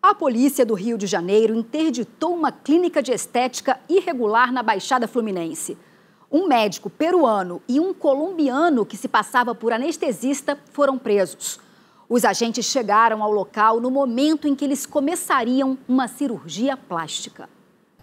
A polícia do Rio de Janeiro interditou uma clínica de estética irregular na Baixada Fluminense. Um médico peruano e um colombiano que se passava por anestesista foram presos. Os agentes chegaram ao local no momento em que eles começariam uma cirurgia plástica.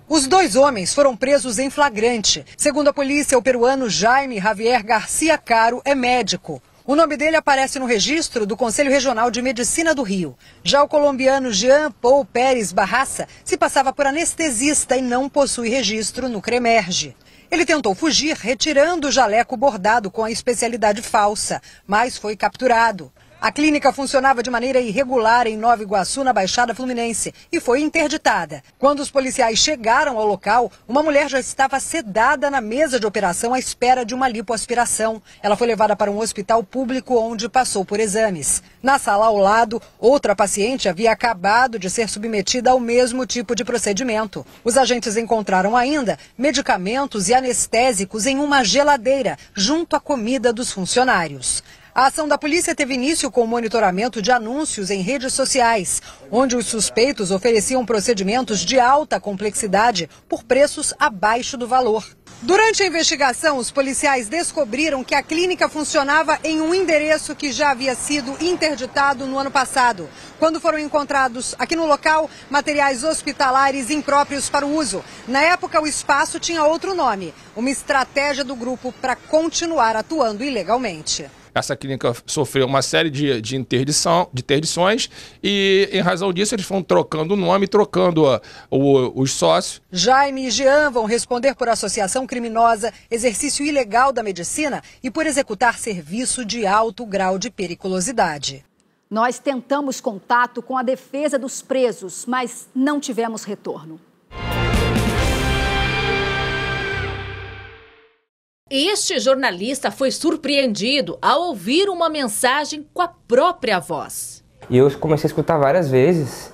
Os dois homens foram presos em flagrante. Segundo a polícia, o peruano Jaime Javier Garcia Caro é médico. O nome dele aparece no registro do Conselho Regional de Medicina do Rio. Já o colombiano Jean Paul Pérez Barraça se passava por anestesista e não possui registro no CREMERGE. Ele tentou fugir retirando o jaleco bordado com a especialidade falsa, mas foi capturado. A clínica funcionava de maneira irregular em Nova Iguaçu, na Baixada Fluminense, e foi interditada. Quando os policiais chegaram ao local, uma mulher já estava sedada na mesa de operação à espera de uma lipoaspiração. Ela foi levada para um hospital público onde passou por exames. Na sala ao lado, outra paciente havia acabado de ser submetida ao mesmo tipo de procedimento. Os agentes encontraram ainda medicamentos e anestésicos em uma geladeira, junto à comida dos funcionários. A ação da polícia teve início com o monitoramento de anúncios em redes sociais, onde os suspeitos ofereciam procedimentos de alta complexidade por preços abaixo do valor. Durante a investigação, os policiais descobriram que a clínica funcionava em um endereço que já havia sido interditado no ano passado, quando foram encontrados aqui no local materiais hospitalares impróprios para o uso. Na época, o espaço tinha outro nome, uma estratégia do grupo para continuar atuando ilegalmente. Essa clínica sofreu uma série de, de, interdição, de interdições e, em razão disso, eles foram trocando o nome, trocando a, o, os sócios. Jaime e Jean vão responder por associação criminosa, exercício ilegal da medicina e por executar serviço de alto grau de periculosidade. Nós tentamos contato com a defesa dos presos, mas não tivemos retorno. Este jornalista foi surpreendido ao ouvir uma mensagem com a própria voz. E eu comecei a escutar várias vezes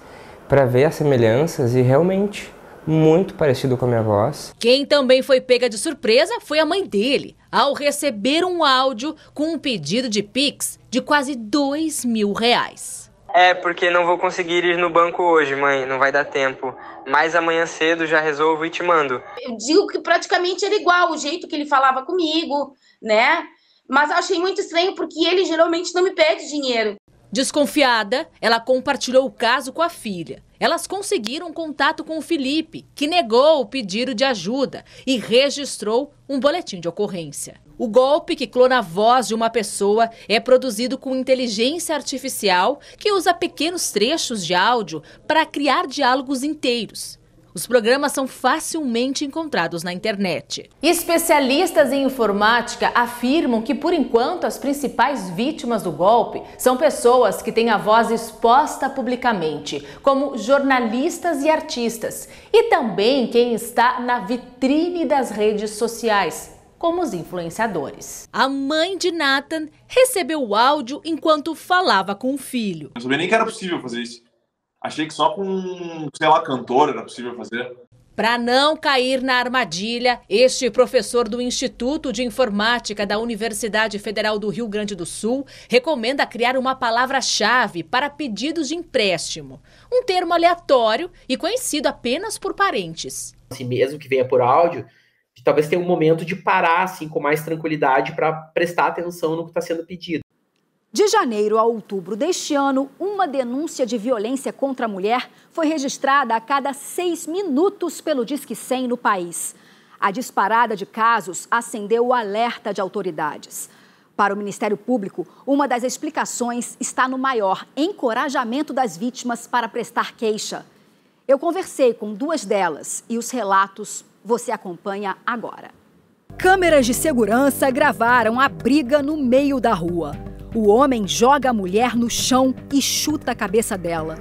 para ver as semelhanças e realmente muito parecido com a minha voz. Quem também foi pega de surpresa foi a mãe dele, ao receber um áudio com um pedido de Pix de quase dois mil reais. É, porque não vou conseguir ir no banco hoje, mãe, não vai dar tempo. Mas amanhã cedo já resolvo e te mando. Eu digo que praticamente era igual o jeito que ele falava comigo, né? Mas achei muito estranho porque ele geralmente não me pede dinheiro. Desconfiada, ela compartilhou o caso com a filha. Elas conseguiram contato com o Felipe, que negou o pedido de ajuda e registrou um boletim de ocorrência. O golpe que clona a voz de uma pessoa é produzido com inteligência artificial que usa pequenos trechos de áudio para criar diálogos inteiros. Os programas são facilmente encontrados na internet. Especialistas em informática afirmam que, por enquanto, as principais vítimas do golpe são pessoas que têm a voz exposta publicamente, como jornalistas e artistas, e também quem está na vitrine das redes sociais, como os influenciadores. A mãe de Nathan recebeu o áudio enquanto falava com o filho. Eu sabia nem que era possível fazer isso. Achei que só com, sei lá, cantor era possível fazer. Para não cair na armadilha, este professor do Instituto de Informática da Universidade Federal do Rio Grande do Sul recomenda criar uma palavra-chave para pedidos de empréstimo. Um termo aleatório e conhecido apenas por parentes. Assim, mesmo que venha por áudio, talvez tenha um momento de parar assim com mais tranquilidade para prestar atenção no que está sendo pedido. De janeiro a outubro deste ano, uma denúncia de violência contra a mulher foi registrada a cada seis minutos pelo Disque 100 no país. A disparada de casos acendeu o alerta de autoridades. Para o Ministério Público, uma das explicações está no maior encorajamento das vítimas para prestar queixa. Eu conversei com duas delas e os relatos você acompanha agora. Câmeras de segurança gravaram a briga no meio da rua. O homem joga a mulher no chão e chuta a cabeça dela.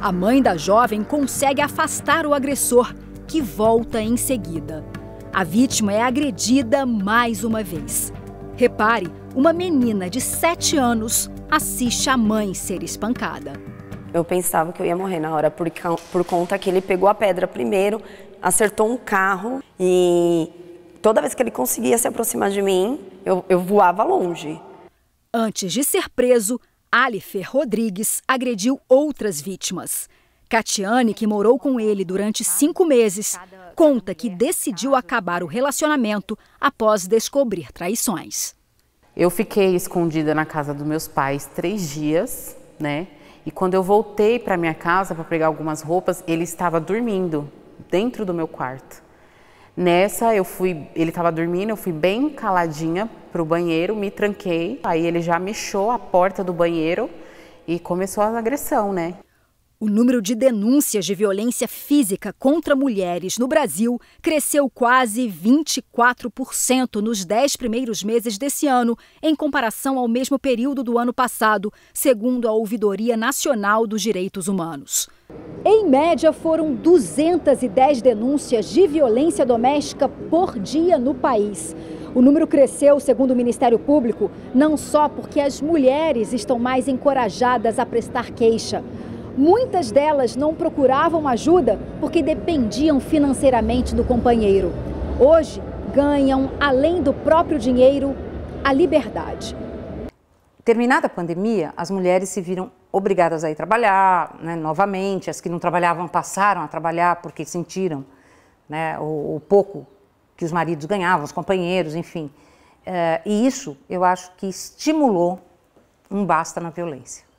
A mãe da jovem consegue afastar o agressor, que volta em seguida. A vítima é agredida mais uma vez. Repare, uma menina de 7 anos assiste a mãe ser espancada. Eu pensava que eu ia morrer na hora, por, por conta que ele pegou a pedra primeiro, acertou um carro e toda vez que ele conseguia se aproximar de mim, eu, eu voava longe. Antes de ser preso, Alifer Rodrigues agrediu outras vítimas. Catiane, que morou com ele durante cinco meses, conta que decidiu acabar o relacionamento após descobrir traições. Eu fiquei escondida na casa dos meus pais três dias, né? E quando eu voltei para minha casa para pegar algumas roupas, ele estava dormindo dentro do meu quarto. Nessa eu fui, ele estava dormindo, eu fui bem caladinha para o banheiro, me tranquei. Aí ele já mexeu a porta do banheiro e começou a agressão, né? O número de denúncias de violência física contra mulheres no Brasil cresceu quase 24% nos dez primeiros meses desse ano, em comparação ao mesmo período do ano passado, segundo a Ouvidoria Nacional dos Direitos Humanos. Em média, foram 210 denúncias de violência doméstica por dia no país. O número cresceu, segundo o Ministério Público, não só porque as mulheres estão mais encorajadas a prestar queixa Muitas delas não procuravam ajuda porque dependiam financeiramente do companheiro. Hoje, ganham, além do próprio dinheiro, a liberdade. Terminada a pandemia, as mulheres se viram obrigadas a ir trabalhar né, novamente. As que não trabalhavam passaram a trabalhar porque sentiram né, o, o, pouco que os maridos ganhavam, os companheiros, enfim. É, e isso eu acho que estimulou um basta na violência.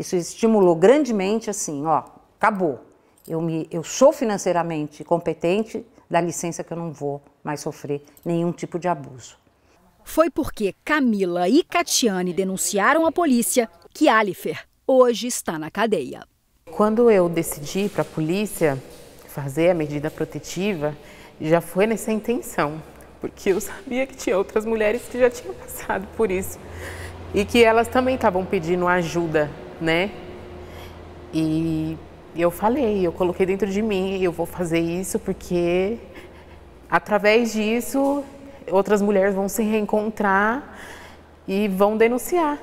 Isso estimulou grandemente assim, ó, acabou. Eu, me, eu sou financeiramente competente, dá licença que eu não vou mais sofrer nenhum tipo de abuso. Foi porque Camila e Catiane denunciaram a polícia que Alifer hoje está na cadeia. Quando eu decidi para a polícia fazer a medida protetiva, já foi nessa intenção, porque eu sabia que tinha outras mulheres que já tinham passado por isso e que elas também estavam pedindo ajuda né? E eu falei, eu coloquei dentro de mim, eu vou fazer isso porque através disso outras mulheres vão se reencontrar e vão denunciar.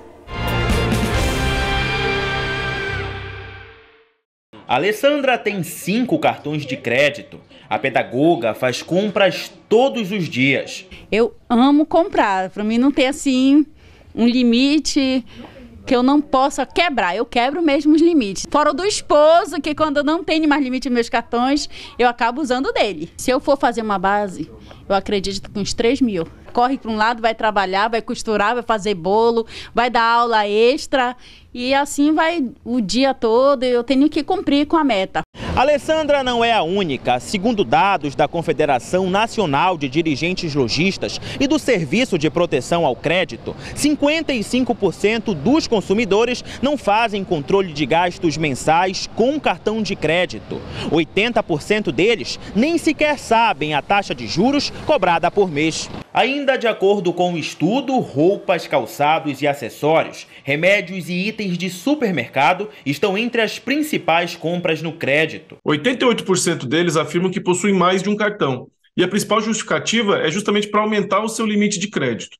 A Alessandra tem cinco cartões de crédito. A pedagoga faz compras todos os dias. Eu amo comprar. Para mim não tem assim um limite que eu não possa quebrar. Eu quebro mesmo os limites. Fora o do esposo, que quando eu não tenho mais limite nos meus cartões, eu acabo usando dele. Se eu for fazer uma base, eu acredito com uns 3 mil. Corre para um lado, vai trabalhar, vai costurar, vai fazer bolo, vai dar aula extra e assim vai o dia todo. Eu tenho que cumprir com a meta. Alessandra não é a única. Segundo dados da Confederação Nacional de Dirigentes Logistas e do Serviço de Proteção ao Crédito, 55% dos consumidores não fazem controle de gastos mensais com cartão de crédito. 80% deles nem sequer sabem a taxa de juros cobrada por mês. Ainda de acordo com o estudo, roupas, calçados e acessórios, remédios e itens de supermercado estão entre as principais compras no crédito. 88% deles afirmam que possuem mais de um cartão. E a principal justificativa é justamente para aumentar o seu limite de crédito.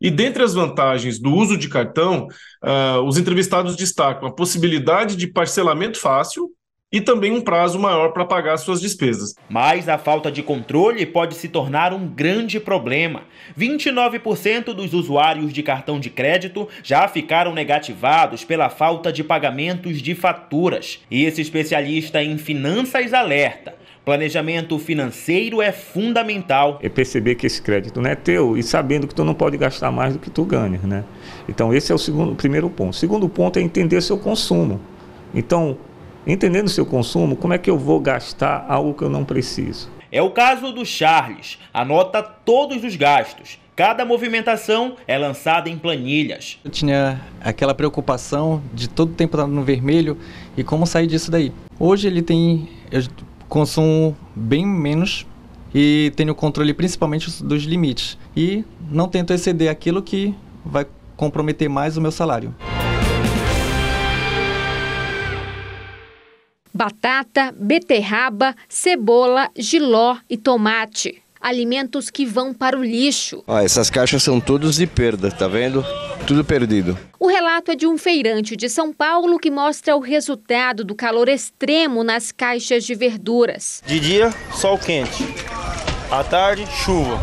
E dentre as vantagens do uso de cartão, uh, os entrevistados destacam a possibilidade de parcelamento fácil e também um prazo maior para pagar suas despesas. Mas a falta de controle pode se tornar um grande problema. 29% dos usuários de cartão de crédito já ficaram negativados pela falta de pagamentos de faturas. E esse especialista em finanças alerta. Planejamento financeiro é fundamental. É perceber que esse crédito não é teu e sabendo que tu não pode gastar mais do que tu ganha, né? Então esse é o segundo, o primeiro ponto. O segundo ponto é entender seu consumo. Então, Entendendo o seu consumo, como é que eu vou gastar algo que eu não preciso? É o caso do Charles. Anota todos os gastos. Cada movimentação é lançada em planilhas. Eu tinha aquela preocupação de todo tempo estar no vermelho e como sair disso daí. Hoje ele tem eu consumo bem menos e tenho controle principalmente dos limites e não tento exceder aquilo que vai comprometer mais o meu salário. Batata, beterraba, cebola, giló e tomate. Alimentos que vão para o lixo. Ah, essas caixas são todas de perda, tá vendo? Tudo perdido. O relato é de um feirante de São Paulo que mostra o resultado do calor extremo nas caixas de verduras. De dia, sol quente. À tarde, chuva.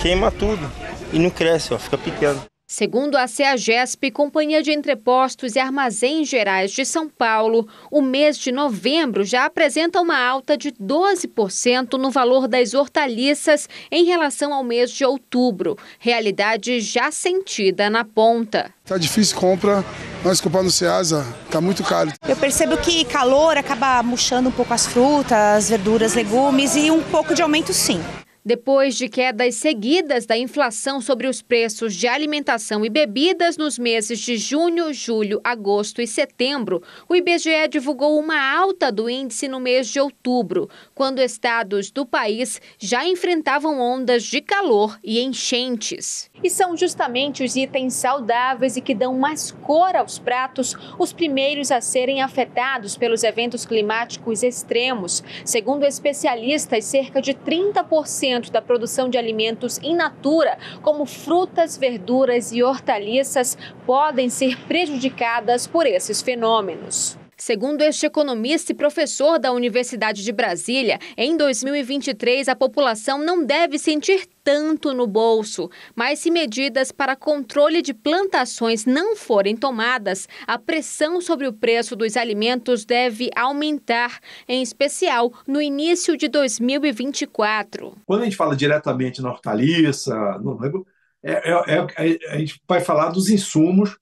Queima tudo e não cresce, ó, fica pequeno. Segundo a CEAGESP, Companhia de Entrepostos e Armazéns Gerais de São Paulo, o mês de novembro já apresenta uma alta de 12% no valor das hortaliças em relação ao mês de outubro, realidade já sentida na ponta. Tá difícil compra, nós comprar no Ceasa, tá muito caro. Eu percebo que calor acaba murchando um pouco as frutas, verduras, legumes e um pouco de aumento sim. Depois de quedas seguidas da inflação sobre os preços de alimentação e bebidas nos meses de junho, julho, agosto e setembro, o IBGE divulgou uma alta do índice no mês de outubro, quando estados do país já enfrentavam ondas de calor e enchentes. E são justamente os itens saudáveis e que dão mais cor aos pratos os primeiros a serem afetados pelos eventos climáticos extremos. Segundo especialistas, cerca de 30% da produção de alimentos in natura, como frutas, verduras e hortaliças, podem ser prejudicadas por esses fenômenos. Segundo este economista e professor da Universidade de Brasília, em 2023 a população não deve sentir tanto no bolso, mas se medidas para controle de plantações não forem tomadas, a pressão sobre o preço dos alimentos deve aumentar, em especial no início de 2024. Quando a gente fala diretamente na hortaliça, no, é, é, é, a gente vai falar dos insumos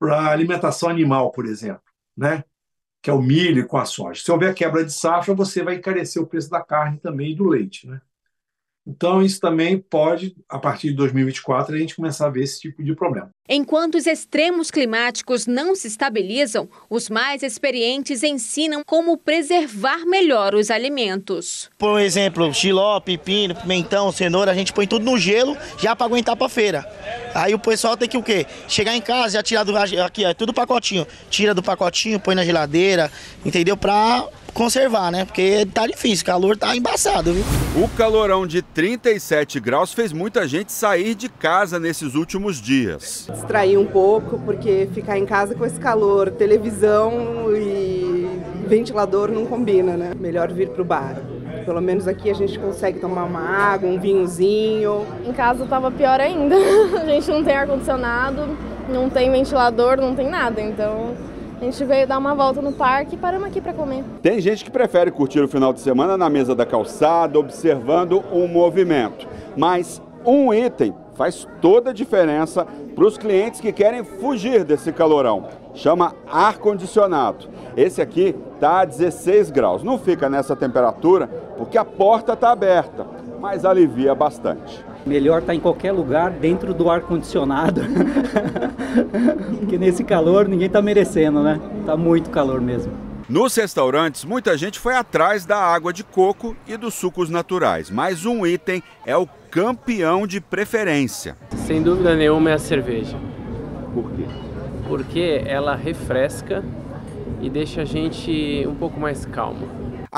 para alimentação animal, por exemplo, né? Que é o milho com a soja. Se houver quebra de safra, você vai encarecer o preço da carne também e do leite. Né? Então, isso também pode, a partir de 2024, a gente começar a ver esse tipo de problema. Enquanto os extremos climáticos não se estabilizam, os mais experientes ensinam como preservar melhor os alimentos. Por exemplo, xiló, pepino, pimentão, cenoura, a gente põe tudo no gelo já para aguentar para feira. Aí o pessoal tem que o quê? Chegar em casa, já tirar do aqui, é tudo pacotinho. Tira do pacotinho, põe na geladeira, entendeu? Para conservar, né? Porque tá difícil, o calor tá embaçado, viu? O calorão de 37 graus fez muita gente sair de casa nesses últimos dias. Distrair um pouco, porque ficar em casa com esse calor, televisão e ventilador não combina, né? Melhor vir pro bar. Pelo menos aqui a gente consegue tomar uma água, um vinhozinho. Em casa tava pior ainda. a gente não tem ar-condicionado, não tem ventilador, não tem nada. Então a gente veio dar uma volta no parque e paramos aqui para comer. Tem gente que prefere curtir o final de semana na mesa da calçada, observando um movimento. Mas um item faz toda a diferença para os clientes que querem fugir desse calorão. Chama ar-condicionado. Esse aqui está a 16 graus. Não fica nessa temperatura porque a porta está aberta, mas alivia bastante. Melhor estar tá em qualquer lugar dentro do ar-condicionado. Porque nesse calor ninguém está merecendo, né? Tá muito calor mesmo. Nos restaurantes, muita gente foi atrás da água de coco e dos sucos naturais, mas um item é o campeão de preferência. Sem dúvida nenhuma é a cerveja. Por quê? Porque ela refresca e deixa a gente um pouco mais calmo.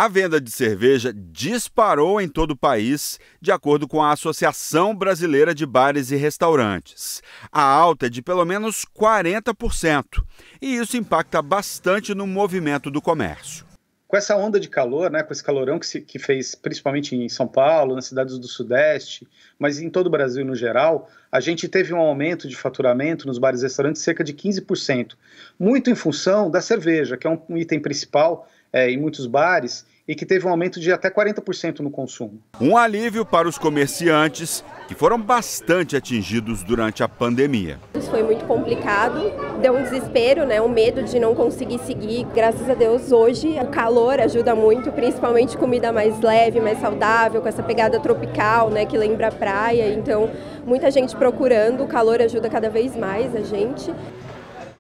A venda de cerveja disparou em todo o país, de acordo com a Associação Brasileira de Bares e Restaurantes. A alta é de pelo menos 40%, e isso impacta bastante no movimento do comércio com essa onda de calor, né, com esse calorão que, se, que fez principalmente em São Paulo, nas cidades do Sudeste, mas em todo o Brasil no geral, a gente teve um aumento de faturamento nos bares e restaurantes de cerca de 15%, muito em função da cerveja, que é um item principal é, em muitos bares e que teve um aumento de até 40% no consumo. Um alívio para os comerciantes que foram bastante atingidos durante a pandemia. Isso foi muito complicado, deu um desespero, né, um medo de não conseguir seguir. Graças a Deus hoje o calor ajuda muito, principalmente comida mais leve, mais saudável, com essa pegada tropical, né, que lembra a praia. Então, muita gente procurando, o calor ajuda cada vez mais a gente.